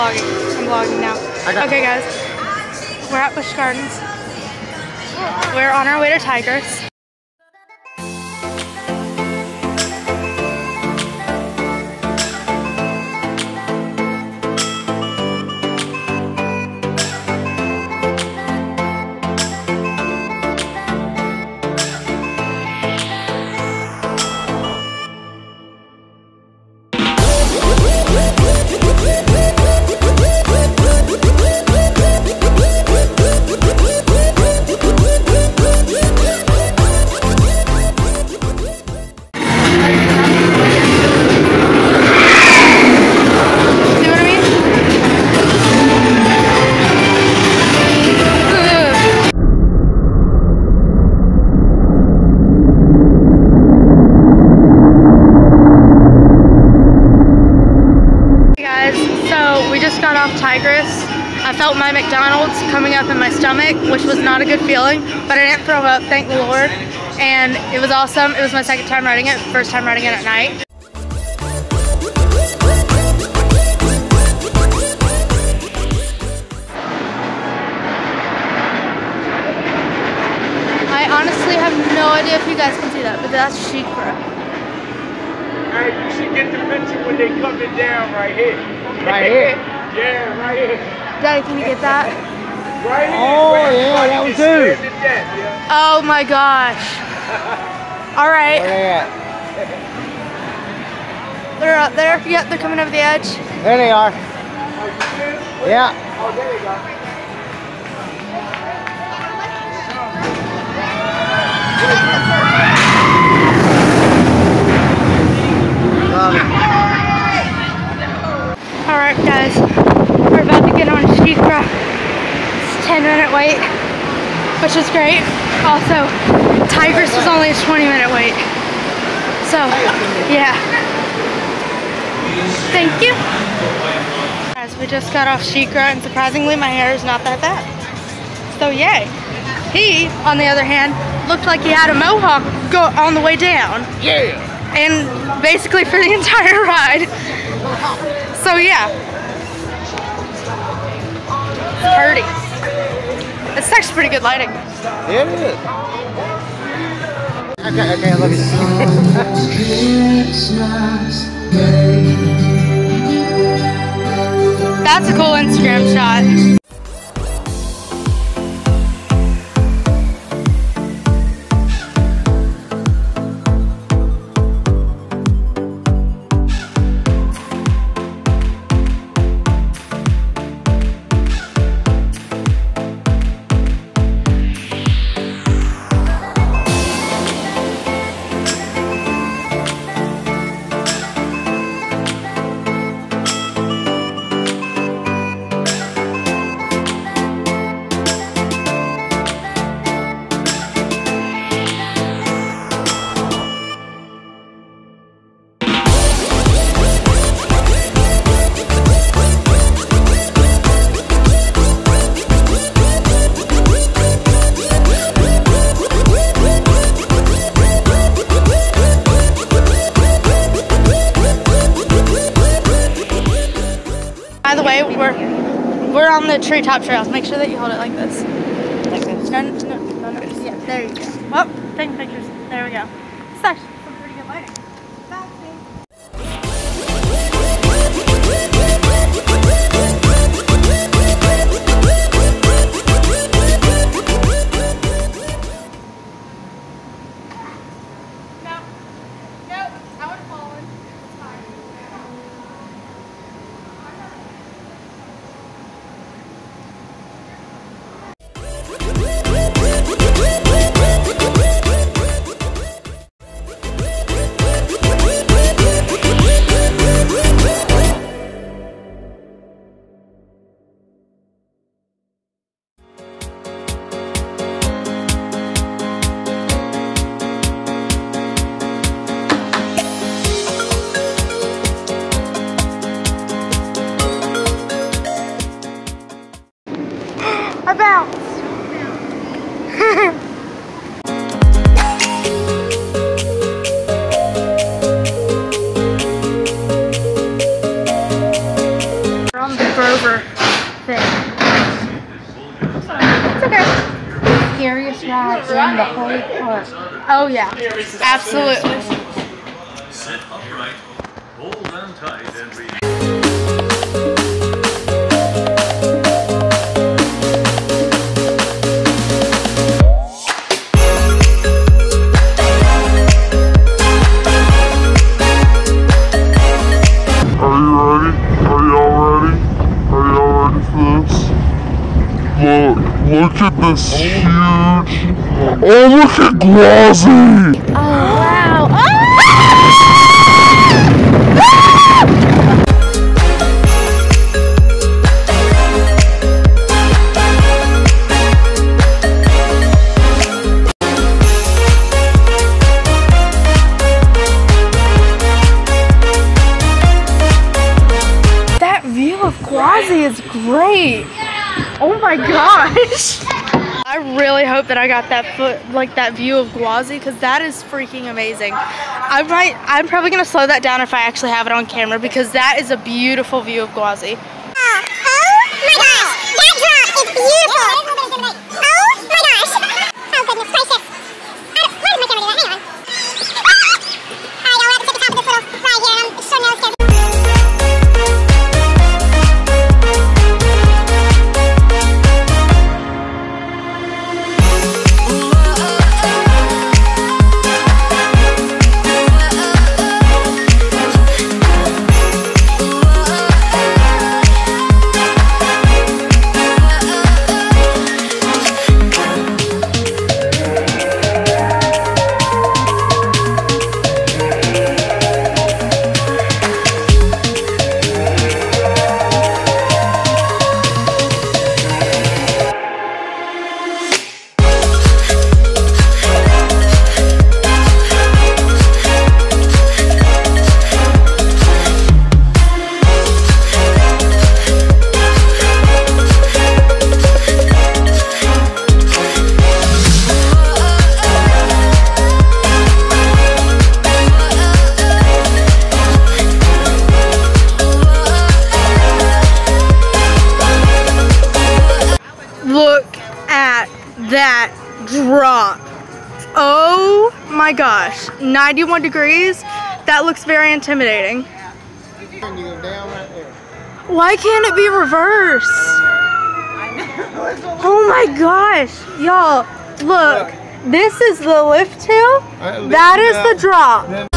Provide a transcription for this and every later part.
vlogging. I'm vlogging now. Okay, guys. We're at Busch Gardens. We're on our way to Tigris. Stomach, which was not a good feeling, but I didn't throw up, thank the Lord. And it was awesome. It was my second time riding it, first time riding it at night. I honestly have no idea if you guys can see that, but that's SheiKra. Hey, you should get the picture when they coming down right here. Right here? Yeah, right here. Daddy, can you get that? Right. Oh, yeah, everybody that was is scared good. to death, yeah. Oh my gosh. All right. Where right, they at? they're up there. Yep, they're coming over the edge. There they are. Yeah. Oh, there you go. Love it. All right, guys, we're about to get on SheiKra. It's 10 minute wait, which is great. Also, Tigris was only a 20 minute wait. So, yeah. Thank you. Guys, we just got off SheiKra, and surprisingly, my hair is not that bad. So, yay. He, on the other hand, looked like he had a mohawk go on the way down. Yeah. and basically for the entire ride. So yeah. It's pretty. It's actually pretty good lighting. It is. Okay, okay, look That's a cool Instagram shot. Way, we're we're on the treetop trails. Make sure that you hold it like this. Like this. No, no, no, no. Yeah, there you go. Oh, taking pictures. There we go. It's the whole park. Oh yeah, absolutely. Sit upright, hold on tight, and re- Are you ready? Are y'all ready? Are y'all ready for this? Look, look at this huge. Oh, look at Gwazi! Wow. That view of Gwazi is great. My gosh. I really hope that I got that foot, like that view of Gwazi, because that is freaking amazing. I might, I'm probably gonna slow that down if I actually have it on camera, because that is a beautiful view of Gwazi. Oh my gosh, that drop is beautiful. Oh my gosh, 91 degrees. That looks very intimidating. And you go down right there. Why can't it be reversed? Oh my gosh, y'all, look. This is the lift hill. That is the drop.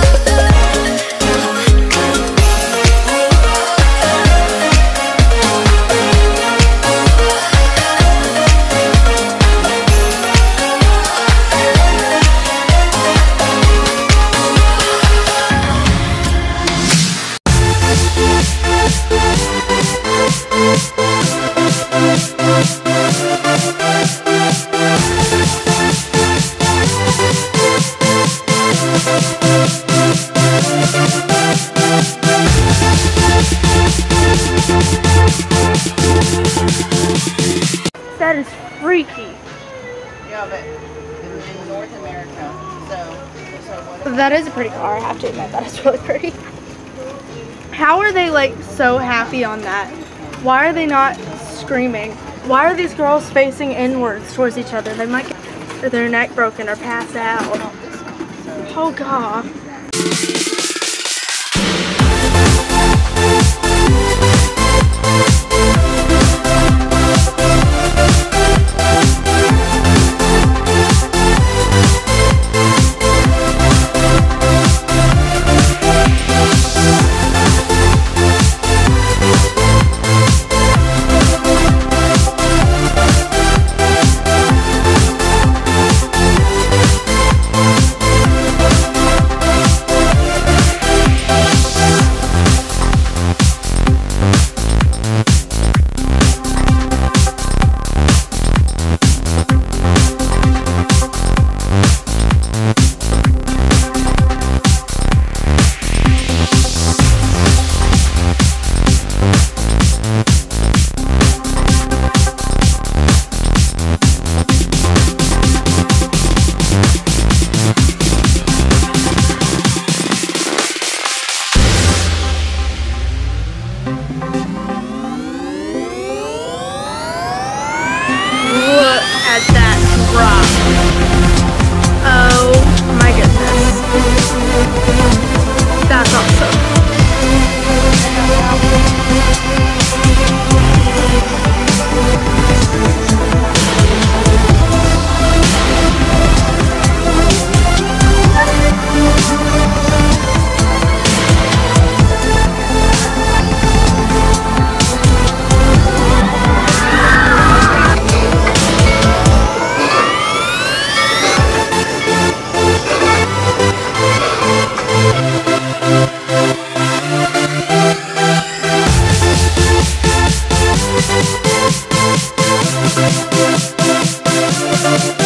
That is a pretty car, I have to admit. That is really pretty. How are they like so happy on that? Why are they not screaming? Why are these girls facing inwards towards each other? They might get their neck broken or pass out. Oh god. Thank